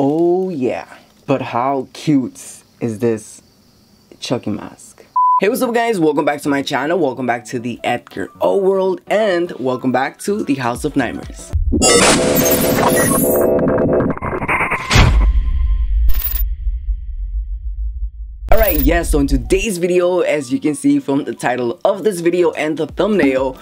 Oh yeah, but how cute is this Chucky mask? Hey what's up guys, welcome back to my channel, welcome back to the Edgar O world, and welcome back to the House of Nightmares. Alright, yes, so in today's video, as you can see from the title of this video and the thumbnail,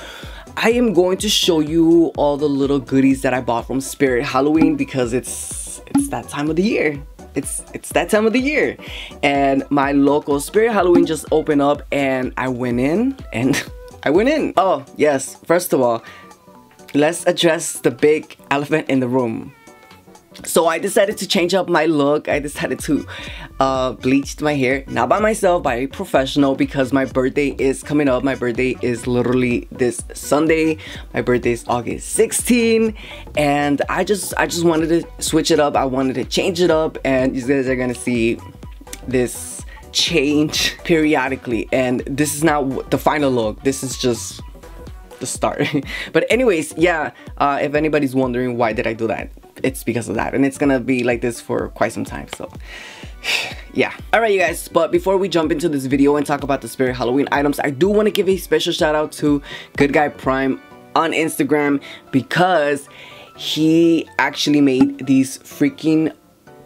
I am going to show you all the little goodies that I bought from Spirit Halloween because it's it's that time of the year. It's it's that time of the year. And my local Spirit Halloween just opened up and I went in and I went in. Oh, yes. First of all, let's address the big elephant in the room so I decided to change up my look. I decided to uh, bleach my hair, not by myself, by a professional because my birthday is coming up. My birthday is literally this Sunday. My birthday is August 16 and I just I just wanted to switch it up. I wanted to change it up and you guys are gonna see this change periodically and this is not the final look. This is just the start but anyways yeah uh, if anybody's wondering why did I do that it's because of that. And it's gonna be like this for quite some time so yeah. Alright you guys but before we jump into this video and talk about the spirit halloween items i do want to give a special shout out to good guy prime on instagram because he actually made these freaking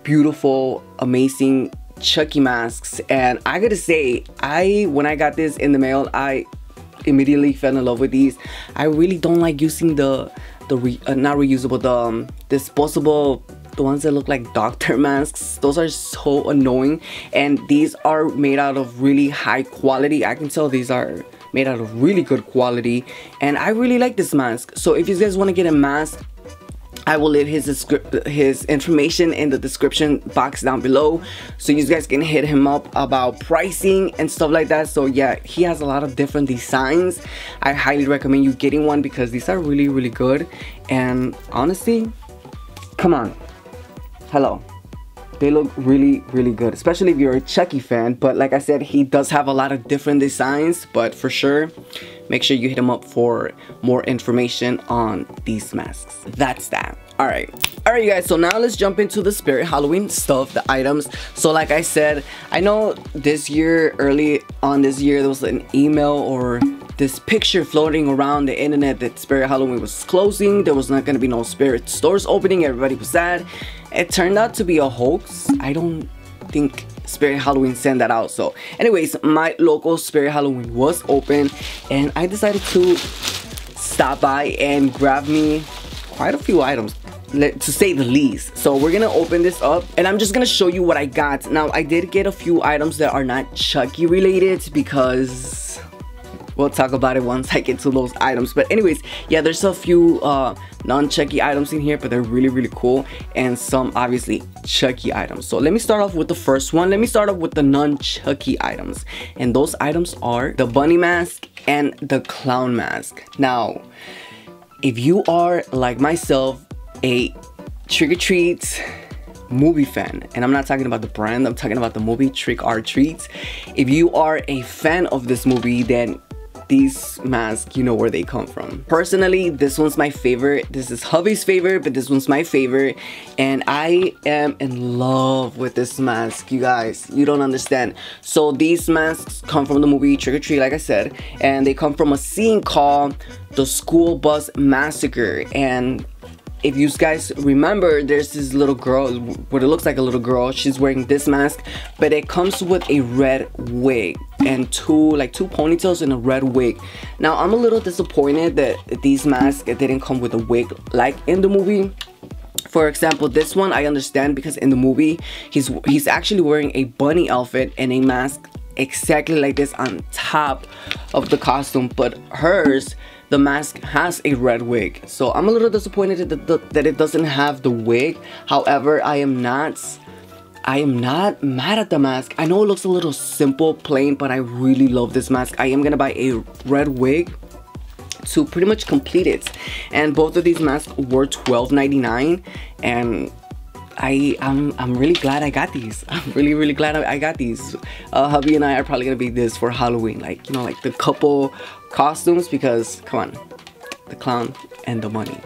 beautiful amazing chucky masks. And i gotta say i when i got this in the mail i immediately fell in love with these. I really don't like using the the re, uh, not reusable the um, disposable the ones that look like doctor masks. Those are so annoying. And these are made out of really high quality. I can tell these are made out of really good quality. And i really like this mask. So if you guys want to get a mask I will leave his his information in the description box down below so you guys can hit him up about pricing and stuff like that. So yeah he has a lot of different designs. I highly recommend you getting one because these are really really good. And honestly come on. Hello they look really really good especially if you're a Chucky fan but like I said he does have a lot of different designs but for sure make sure you hit him up for more information on these masks. That's that. All right. All right you guys so now let's jump into the spirit halloween stuff the items. So like i said i know this year early on this year there was an email or this picture floating around the internet that Spirit Halloween was closing. There was not going to be no Spirit stores opening. Everybody was sad. It turned out to be a hoax. I don't think Spirit Halloween sent that out. So anyways, my local Spirit Halloween was open and I decided to stop by and grab me quite a few items to say the least so we're gonna open this up and i'm just gonna show you what i got now i did get a few items that are not chucky related because we'll talk about it once I get to those items. But anyways, yeah, there's a few uh, non-Chucky items in here, but they're really, really cool. And some, obviously, Chucky items. So let me start off with the first one. Let me start off with the non-Chucky items. And those items are the bunny mask and the clown mask. Now, if you are, like myself, a trick-or-treat movie fan and i'm not talking about the brand i'm talking about the movie trick or treats if you are a fan of this movie then these masks, you know where they come from. Personally, this one's my favorite. This is hubby's favorite, but this one's my favorite. And I am in love with this mask, you guys. You don't understand. So these masks come from the movie Trick or Treat, like I said. And they come from a scene called The School Bus Massacre. And if you guys remember there's this little girl what it looks like a little girl she's wearing this mask but it comes with a red wig and two like two ponytails and a red wig now i'm a little disappointed that these masks didn't come with a wig like in the movie for example this one i understand because in the movie he's he's actually wearing a bunny outfit and a mask exactly like this on top of the costume but hers the mask has a red wig. So I'm a little disappointed that, that it doesn't have the wig. However, I am not I am not mad at the mask. I know it looks a little simple, plain, but I really love this mask. I am gonna buy a red wig to pretty much complete it. And both of these masks were $12.99 and I I'm I'm really glad I got these. I'm really really glad I, I got these. Uh, hubby and I are probably gonna be this for Halloween, like you know, like the couple costumes because come on, the clown and the money.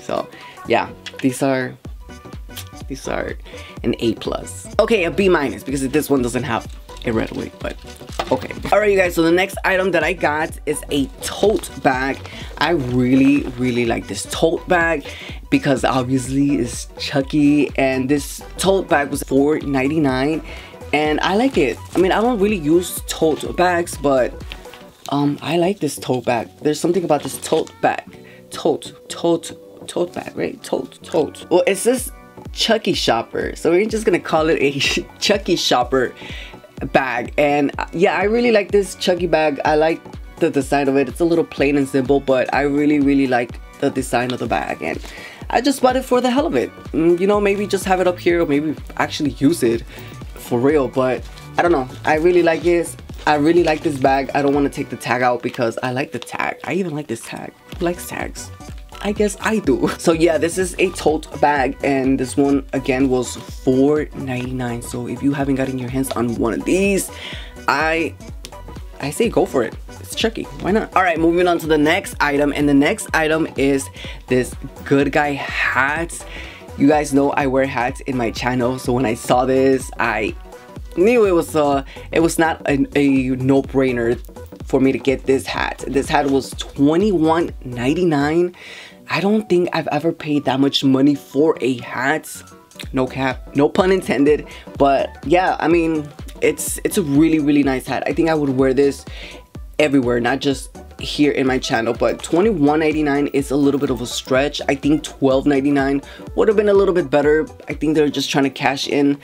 So yeah, these are These are an A plus. Okay, a B minus because this one doesn't have a red wig, but okay. All right, you guys, so the next item that I got is a tote bag. I really, really like this tote bag because obviously it's Chucky and this tote bag was $4.99 and I like it. I mean, I don't really use tote bags, but um, I like this tote bag. There's something about this tote bag. Tote, tote, tote bag, right? Tote, tote. Well, it's this Chucky shopper. So we're just gonna call it a Chucky shopper bag. And uh, yeah, I really like this Chucky bag. I like the design of it. It's a little plain and simple, but I really, really like the design of the bag. And I just bought it for the hell of it. Mm, you know, maybe just have it up here or maybe actually use it for real. But I don't know. I really like it. I really like this bag. I don't want to take the tag out because I like the tag. I even like this tag. Who likes tags? I guess I do. So yeah, this is a tote bag and this one again was $4.99. So if you haven't gotten your hands on one of these, I I say go for it. It's Chucky. Why not? All right, moving on to the next item. And the next item is this good guy hat. You guys know I wear hats in my channel. So when I saw this, I knew it was uh it was not a, a no-brainer for me to get this hat. This hat was $21.99. I don't think I've ever paid that much money for a hat. No cap, no pun intended. But yeah, I mean, it's it's a really really nice hat. I think I would wear this everywhere, not just here in my channel but 21.99 is a little bit of a stretch i think 12.99 would have been a little bit better i think they're just trying to cash in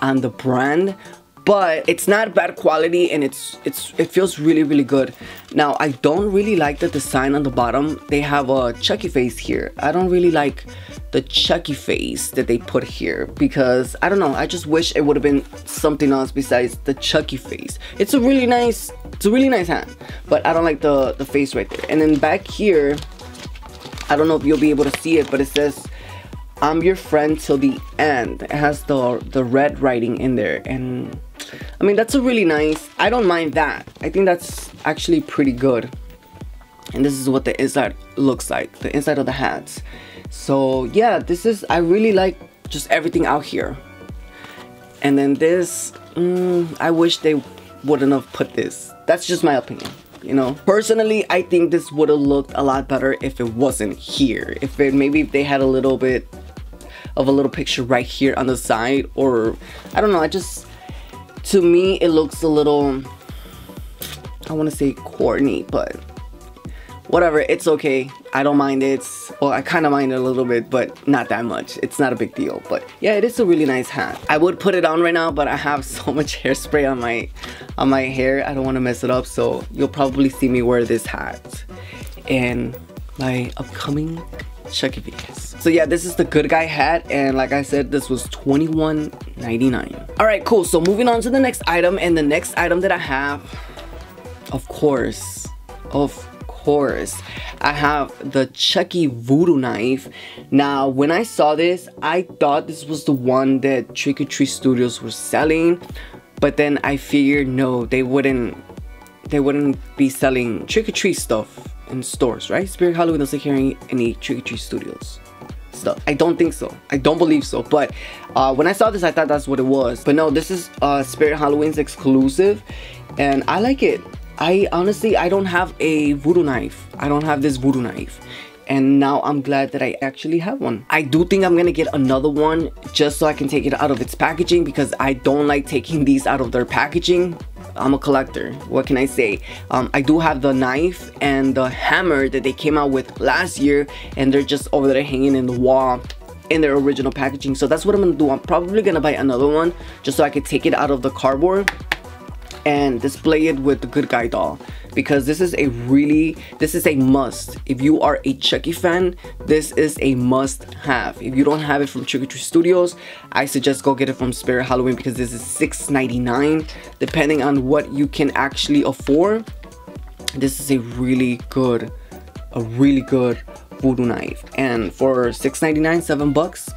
on the brand but it's not bad quality and it's it's it feels really really good. Now i don't really like the design on the bottom. They have a chucky face here. I don't really like the chucky face that they put here because i don't know i just wish it would have been something else besides the chucky face. It's a really nice it's a really nice hand but i don't like the the face right there. And then back here i don't know if you'll be able to see it but it says I'm your friend till the end. It has the the red writing in there and I mean that's a really nice I don't mind that. I think that's actually pretty good. And this is what the inside looks like, the inside of the hats. So yeah, this is I really like just everything out here. And then this, mm, I wish they wouldn't have put this. That's just my opinion you know personally i think this would have looked a lot better if it wasn't here if it maybe if they had a little bit of a little picture right here on the side or I don't know I just to me it looks a little I want to say corny but whatever it's okay. I don't mind it. Well I kind of mind it a little bit but not that much. It's not a big deal but yeah it is a really nice hat. I would put it on right now but I have so much hairspray on my on my hair I don't want to mess it up so you'll probably see me wear this hat and my upcoming Chucky videos. So yeah, this is the good guy hat and like I said, this was $21.99. Alright, cool. So moving on to the next item and the next item that I have, of course, of course, I have the Chucky voodoo knife. Now, when I saw this, I thought this was the one that Trick or Treat Studios were selling, but then I figured no, they wouldn't they wouldn't be selling trick or treat stuff in stores, right? Spirit Halloween doesn't carry any Trick or Treat Studios stuff. I don't think so. I don't believe so. But uh, when I saw this, I thought that's what it was. But no, this is uh, Spirit Halloween's exclusive, and I like it. I honestly, I don't have a voodoo knife. I don't have this voodoo knife. And now I'm glad that I actually have one. I do think I'm gonna get another one just so I can take it out of its packaging because I don't like taking these out of their packaging I'm a collector. What can I say? Um, I do have the knife and the hammer that they came out with last year and they're just over there hanging in the wall in their original packaging. So that's what I'm gonna do. I'm probably gonna buy another one just so I could take it out of the cardboard and display it with the good guy doll. Because this is a really this is a must. If you are a chucky fan this is a must have. If you don't have it from or treat studios i suggest go get it from spirit halloween because this is 6.99 depending on what you can actually afford this is a really good a really good voodoo knife. And for 6.99 seven bucks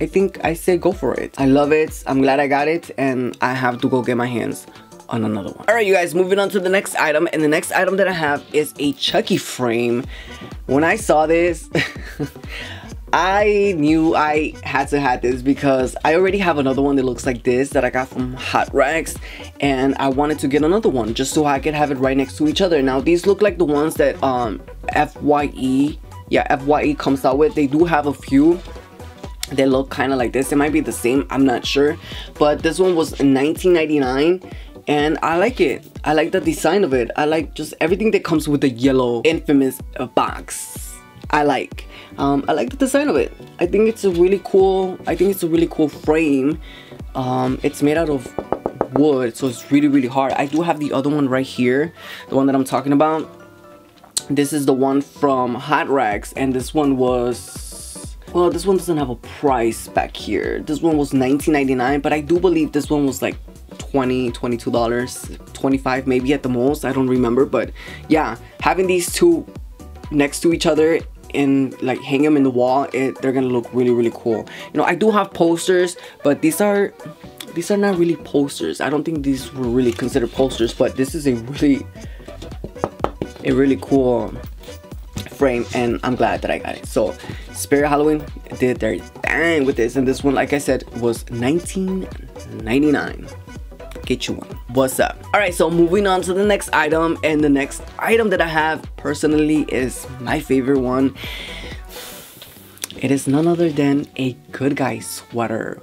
I think I say go for it. I love it. I'm glad I got it and I have to go get my hands on another one. Alright you guys, moving on to the next item. And the next item that I have is a Chucky frame. When I saw this, I knew I had to have this because I already have another one that looks like this that I got from Hot Racks and I wanted to get another one just so I could have it right next to each other. Now these look like the ones that um, FYE, yeah FYE comes out with. They do have a few they look kind of like this. It might be the same, I'm not sure. But this one was 19.99 and I like it. I like the design of it. I like just everything that comes with the yellow infamous box. I like. Um, I like the design of it. I think it's a really cool, I think it's a really cool frame. Um, it's made out of wood, so it's really, really hard. I do have the other one right here, the one that I'm talking about. This is the one from Hot Rags, and this one was, well, this one doesn't have a price back here. This one was $19.99, but I do believe this one was like 20 22 dollars 25 maybe at the most i don't remember but yeah having these two next to each other and like hang them in the wall it they're gonna look really really cool. You know i do have posters but these are these are not really posters. I don't think these were really considered posters but this is a really a really cool frame and i'm glad that i got it. So spirit halloween did their thing with this and this one like i said was 19.99 get you one. What's up? All right so moving on to the next item and the next item that i have personally is my favorite one. It is none other than a good guy sweater.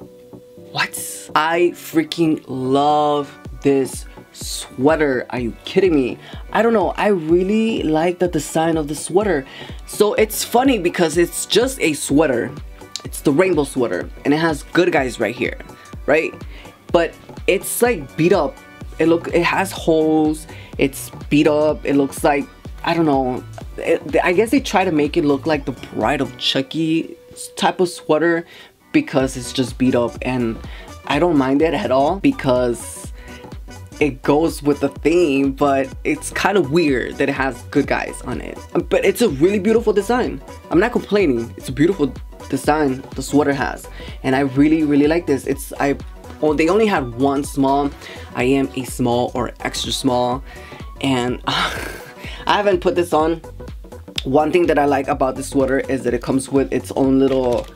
What? I freaking love this sweater. Are you kidding me? I don't know. I really like the design of the sweater. So it's funny because it's just a sweater. It's the rainbow sweater and it has good guys right here right but it's like beat up. It look it has holes. It's beat up. It looks like i don't know. It, i guess they try to make it look like the bride of chucky type of sweater because it's just beat up and i don't mind it at all because it goes with the theme but it's kind of weird that it has good guys on it. But it's a really beautiful design. I'm not complaining. It's a beautiful design the sweater has and i really really like this. It's i oh they only had one small. I am a small or extra small. And uh, i haven't put this on. One thing that i like about this sweater is that it comes with its own little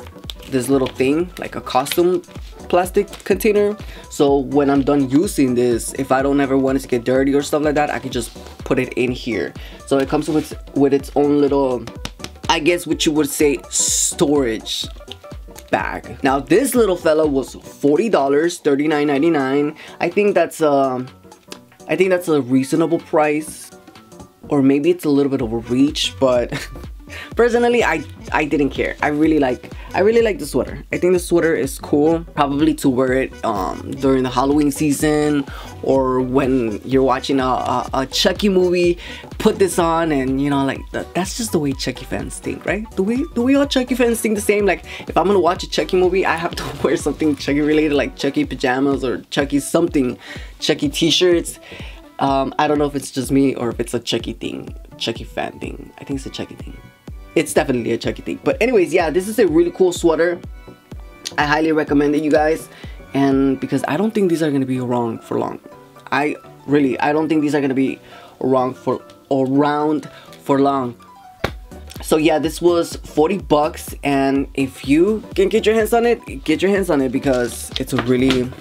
this little thing like a costume plastic container. So when i'm done using this if i don't ever want it to get dirty or stuff like that i can just put it in here. So it comes with with its own little i guess what you would say storage bag. Now this little fella was $40, $39.99. I think that's um I think that's a reasonable price or maybe it's a little bit of reach, but personally I I didn't care. I really like I really like the sweater. I think the sweater is cool. Probably to wear it um, during the Halloween season or when you're watching a, a, a, Chucky movie. Put this on and you know like that's just the way Chucky fans think, right? Do we do we all Chucky fans think the same? Like if I'm gonna watch a Chucky movie, I have to wear something Chucky related like Chucky pajamas or Chucky something, Chucky t-shirts. Um, I don't know if it's just me or if it's a Chucky thing, Chucky fan thing. I think it's a Chucky thing it's definitely a Chucky thing. But anyways, yeah, this is a really cool sweater. I highly recommend it, you guys. And because I don't think these are gonna be wrong for long. I really, I don't think these are gonna be wrong for around for long. So yeah, this was 40 bucks and if you can get your hands on it, get your hands on it because it's a really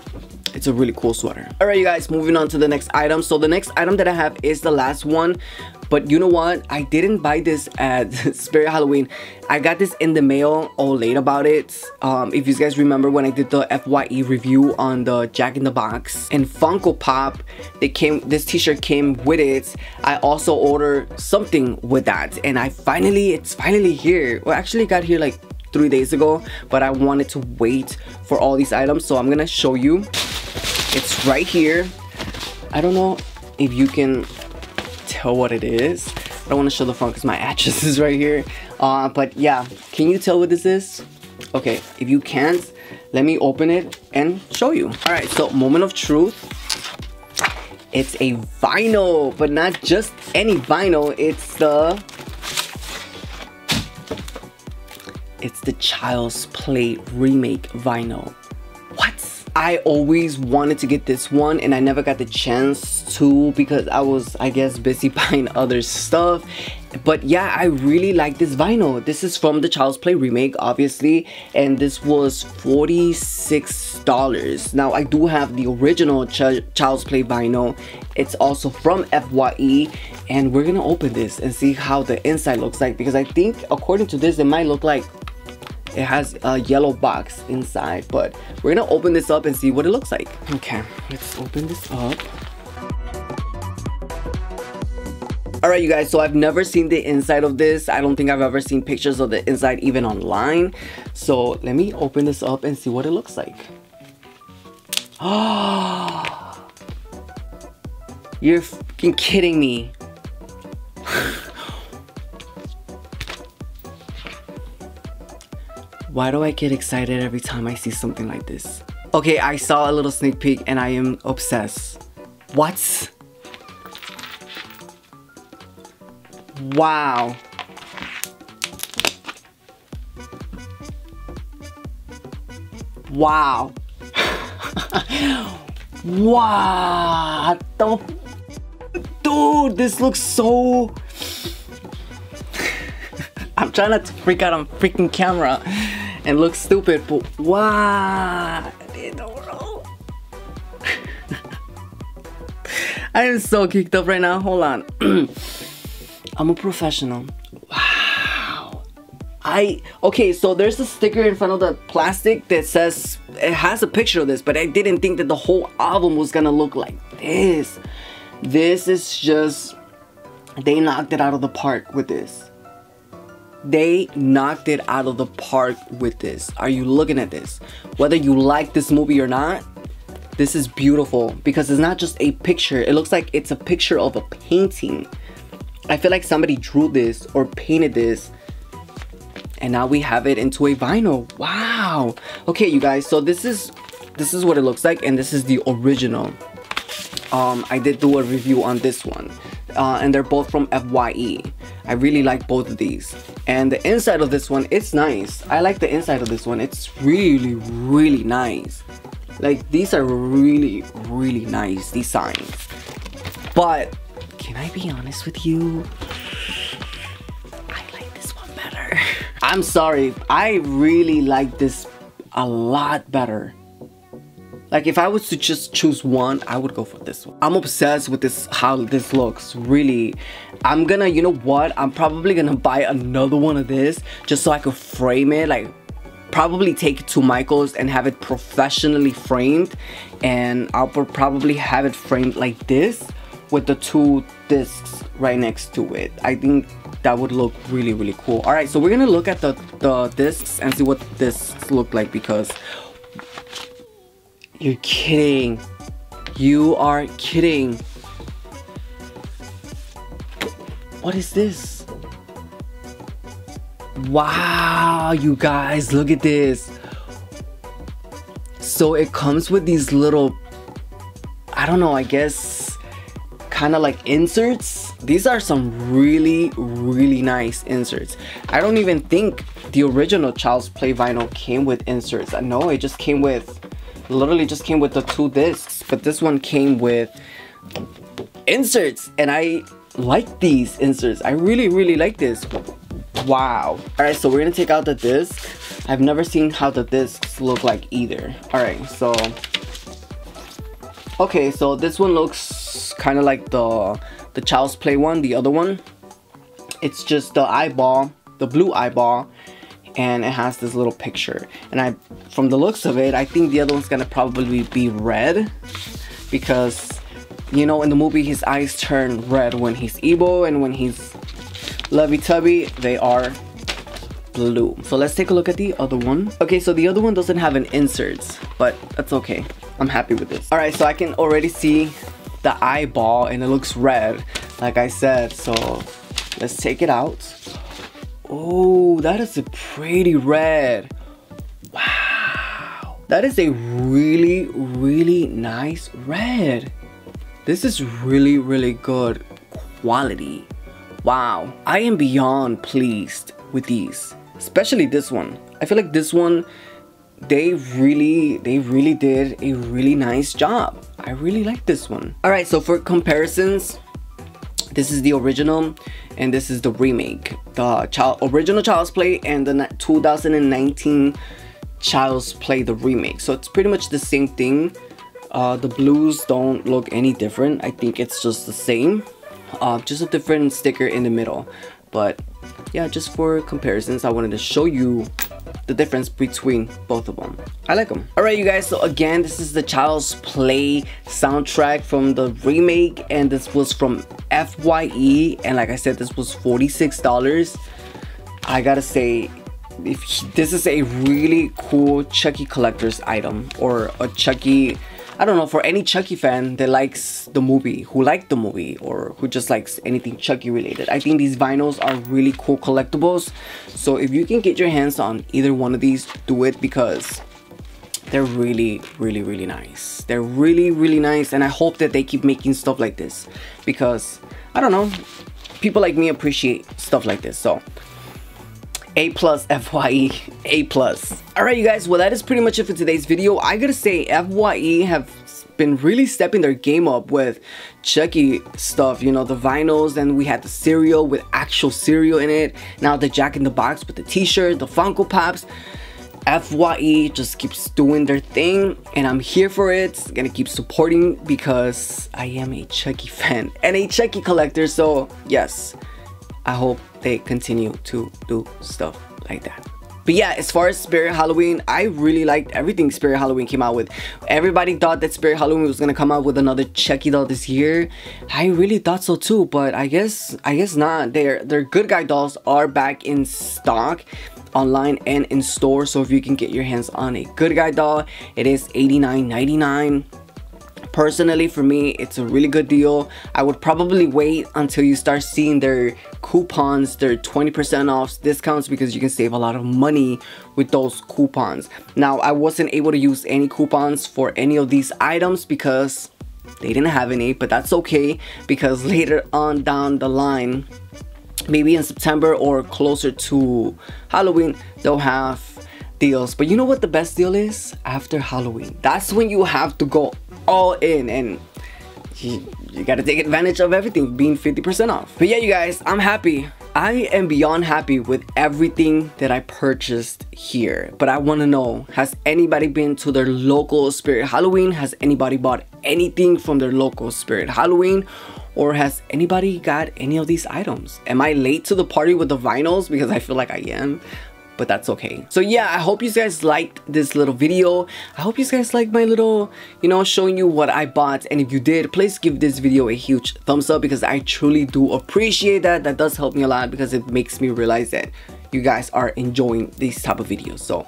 it's a really cool sweater all right you guys moving on to the next item so the next item that i have is the last one but you know what? I didn't buy this at Spirit Halloween. I got this in the mail all late about it. Um, if you guys remember when I did the FYE review on the Jack in the Box and Funko Pop, they came. This T-shirt came with it. I also ordered something with that, and I finally, it's finally here. Well, actually, got here like three days ago, but I wanted to wait for all these items, so I'm gonna show you. It's right here. I don't know if you can tell what it is. I don't want to show the phone because my address is right here. Uh, but yeah, can you tell what this is? Okay, if you can't, let me open it and show you. All right, so moment of truth. It's a vinyl, but not just any vinyl. It's the it's the Child's Play remake vinyl. I always wanted to get this one and I never got the chance to because I was I guess busy buying other stuff. But yeah i really like this vinyl. This is from the child's play remake obviously and this was 46 dollars. Now i do have the original Ch child's play vinyl. It's also from fye and we're gonna open this and see how the inside looks like because i think according to this it might look like it has a yellow box inside but we're gonna open this up and see what it looks like okay let's open this up Alright you guys, so I've never seen the inside of this. I don't think I've ever seen pictures of the inside even online. So let me open this up and see what it looks like. Oh, you're fucking kidding me. Why do I get excited every time I see something like this? Okay, I saw a little sneak peek and I am obsessed. What? Wow. Wow. wow. Dude, this looks so... I'm trying not to freak out on freaking camera and look stupid, but wow. I am so kicked up right now. Hold on. I'm a professional. Wow. I, okay, so there's a sticker in front of the plastic that says, it has a picture of this, but I didn't think that the whole album was gonna look like this. This is just, they knocked it out of the park with this. They knocked it out of the park with this. Are you looking at this? Whether you like this movie or not, this is beautiful because it's not just a picture. It looks like it's a picture of a painting. I feel like somebody drew this or painted this and now we have it into a vinyl. Wow. Okay, you guys, so this is this is what it looks like and this is the original. Um, I did do a review on this one uh, and they're both from FYE. I really like both of these. And the inside of this one, it's nice. I like the inside of this one. It's really, really nice. Like these are really, really nice designs. But can I be honest with you? I like this one better. I'm sorry, I really like this a lot better. Like if I was to just choose one, I would go for this one. I'm obsessed with this, how this looks, really. I'm gonna, you know what? I'm probably gonna buy another one of this just so I could frame it, like probably take it to Michael's and have it professionally framed. And I'll probably have it framed like this with the two discs right next to it. I think that would look really, really cool. All right, so we're gonna look at the, the discs and see what discs look like because you're kidding. You are kidding. What is this? Wow, you guys, look at this. So it comes with these little, I don't know, I guess kind of like inserts. These are some really, really nice inserts. I don't even think the original Child's Play vinyl came with inserts. No, it just came with, literally just came with the two discs. But this one came with inserts. And I like these inserts. I really, really like this. Wow. Alright, so we're gonna take out the disc. I've never seen how the discs look like either. Alright, so Okay, so this one looks kind of like the the Child's Play one, the other one. It's just the eyeball, the blue eyeball, and it has this little picture. And I, from the looks of it, I think the other one's gonna probably be red because, you know, in the movie his eyes turn red when he's evil and when he's lovey-tubby, they are blue. So let's take a look at the other one. Okay, so the other one doesn't have an inserts, but that's okay. I'm happy with this. All right, so I can already see the eyeball and it looks red, like I said. So let's take it out. Oh, that is a pretty red. Wow. That is a really, really nice red. This is really, really good quality. Wow. I am beyond pleased with these, especially this one. I feel like this one they really they really did a really nice job i really like this one all right so for comparisons this is the original and this is the remake. The child original child's play and the 2019 child's play the remake. So it's pretty much the same thing. Uh, the blues don't look any different. I think it's just the same. Uh, just a different sticker in the middle. But yeah just for comparisons i wanted to show you the difference between both of them. I like them. Alright you guys, so again, this is the Child's Play soundtrack from the remake and this was from FYE and like I said, this was $46. I gotta say, if this is a really cool Chucky collector's item or a Chucky I don't know, for any Chucky fan that likes the movie, who liked the movie, or who just likes anything Chucky related. I think these vinyls are really cool collectibles. So if you can get your hands on either one of these, do it because they're really, really, really nice. They're really, really nice. And I hope that they keep making stuff like this because, I don't know, people like me appreciate stuff like this. So a plus FYE, A plus. Alright you guys, well that is pretty much it for today's video. I gotta say FYE have been really stepping their game up with Chucky stuff, you know, the vinyls, and we had the cereal with actual cereal in it. Now the Jack in the Box with the t-shirt, the Funko Pops. FYE just keeps doing their thing and I'm here for it. Gonna keep supporting because I am a Chucky fan and a Chucky collector. So yes, I hope they continue to do stuff like that. But yeah, as far as Spirit Halloween, I really liked everything Spirit Halloween came out with. Everybody thought that Spirit Halloween was gonna come out with another Chucky doll this year. I really thought so too, but I guess I guess not. Their their good guy dolls are back in stock online and in store. So if you can get your hands on a good guy doll, it is $89.99 personally for me it's a really good deal. I would probably wait until you start seeing their coupons their 20% off discounts because you can save a lot of money with those coupons. Now i wasn't able to use any coupons for any of these items because they didn't have any but that's okay because later on down the line maybe in september or closer to halloween they'll have deals. But you know what the best deal is? After halloween. That's when you have to go all in and you, you gotta take advantage of everything being 50% off. But yeah, you guys, I'm happy. I am beyond happy with everything that I purchased here. But I wanna know, has anybody been to their local Spirit Halloween? Has anybody bought anything from their local Spirit Halloween? Or has anybody got any of these items? Am I late to the party with the vinyls? Because I feel like I am but that's okay. So yeah, I hope you guys liked this little video. I hope you guys liked my little, you know, showing you what I bought. And if you did, please give this video a huge thumbs up because I truly do appreciate that. That does help me a lot because it makes me realize that you guys are enjoying these type of videos. So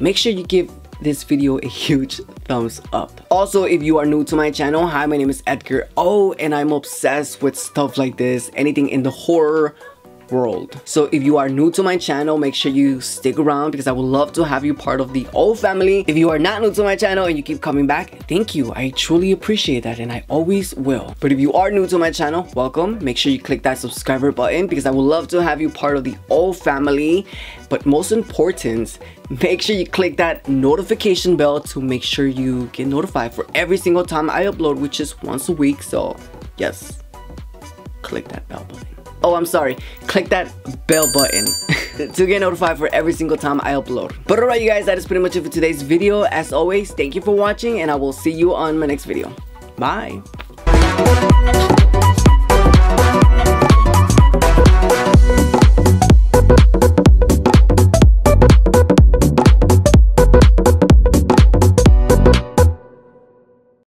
make sure you give this video a huge thumbs up. Also, if you are new to my channel, hi, my name is Edgar Oh, and I'm obsessed with stuff like this, anything in the horror, world. So if you are new to my channel, make sure you stick around because I would love to have you part of the O family. If you are not new to my channel and you keep coming back, thank you. I truly appreciate that and I always will. But if you are new to my channel, welcome. Make sure you click that subscriber button because I would love to have you part of the O family. But most important, make sure you click that notification bell to make sure you get notified for every single time I upload, which is once a week. So yes, click that bell button. Oh, I'm sorry. Click that bell button to get notified for every single time I upload. But alright you guys, that is pretty much it for today's video. As always, thank you for watching and I will see you on my next video. Bye.